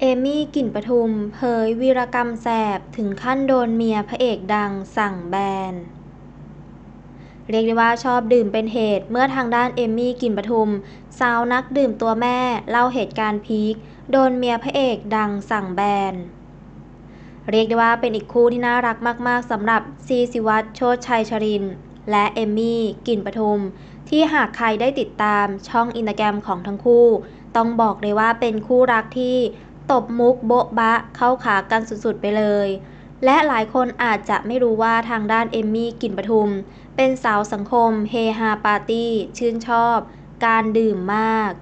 เอมี่ กลิ่นประทุมเผยวีรกรรมแสบ ถึงขั้นโดนเมียพระเอกดังสั่งแบน เรียกได้ว่าชอบดื่มเป็นเหตุ เมื่อทางด้านเอมี่ กลิ่นประทุม สาวนักดื่มตัวแม่ เล่าเหตุการณ์พีคโดนเมียพระเอกดังสั่งแบน เรียกได้ว่าเป็นอีกคู่ที่น่ารักมาก ๆสำหรับซีสิวัตโชติชัยชริน และเอมี่ กลิ่นประทุม ที่หากใครได้ติดตามช่องอินสตาแกรมของทั้งคู่ ต้องบอกเลยว่าเป็นคู่รักที่ ตบมุกโบ๊ะบะเข้าขากันสุดๆไปเลย และหลายคนอาจจะไม่รู้ว่าทางด้านเอมมี่กลิ่นปทุม เป็นสาวสังคมเฮฮาปาร์ตี้ ชื่นชอบ การดื่มมาก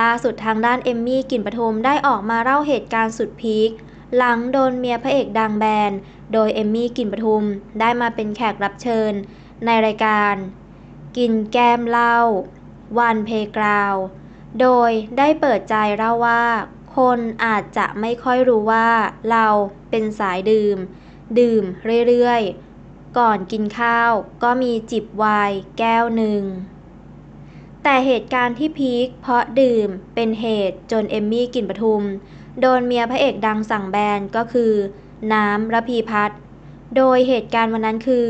ล่าสุดทางด้านเอมมี่กลิ่นปทุมได้ออกมาเล่าเหตุการณ์สุดพีคหลังโดนเมียพระเอกดังแบน โดยเอมมี่กลิ่นปทุมได้มาเป็นแขกรับเชิญ ในรายการ กินแก้มเหล้าวันเพกราว โดยได้เปิดใจเล่าว่า คนอาจจะไม่ค่อยรู้ว่าเราเป็นสายดื่ม ดื่มเรื่อยๆ ก่อนกินข้าวก็มีจิบไวน์แก้วหนึ่ง แต่เหตุการณ์ที่พีคเพราะดื่มเป็นเหตุจนเอมมี่กลิ่นปทุม โดนเมียพระเอกดังสั่งแบนก็คือ น้ำระพีพัฒน์โดยเหตุการณ์วันนั้นคือ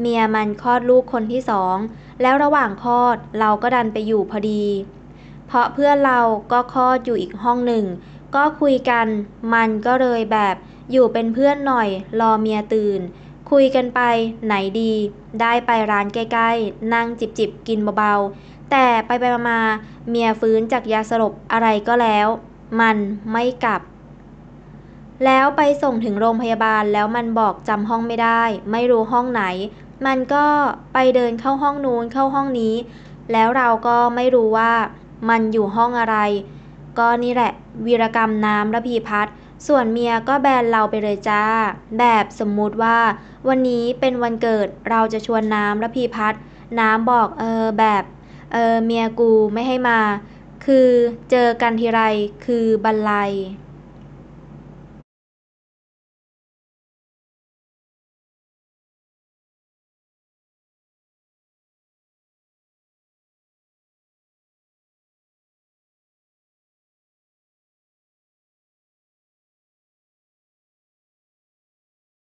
เมียมันคลอดลูกคนที่สอง แล้วระหว่างคลอดเราก็ดันไปอยู่พอดี เพราะเพื่อนเราก็คลอดอยู่อีกห้องหนึ่ง ก็คุยกัน มันก็เลยแบบอยู่เป็นเพื่อนหน่อย รอเมียตื่น คุยกันไปไหนดี ได้ไปร้านใกล้ๆ นั่งจิบๆกินเบาๆ แต่ไปไปมาๆเมียฟื้นจากยาสลบอะไรก็แล้ว มันไม่กลับ แล้วไปส่งถึงโรงพยาบาลแล้วมันบอกจำห้องไม่ได้ ไม่รู้ห้องไหน มันก็ไปเดินเข้าห้องนู้นเข้าห้องนี้ แล้วเราก็ไม่รู้ว่า มันอยู่ห้องอะไร ก็นี่แหละ วีรกรรมน้ำระพีพัฒน์ส่วนเมียก็แบนเราไปเลยจ้า แบบสมมุติว่า วันนี้เป็นวันเกิดเราจะชวนน้ำระพีพัฒน์น้ำบอกเออแบบเออเมียกูไม่ให้มา คือเจอกันทีไรคือบันไล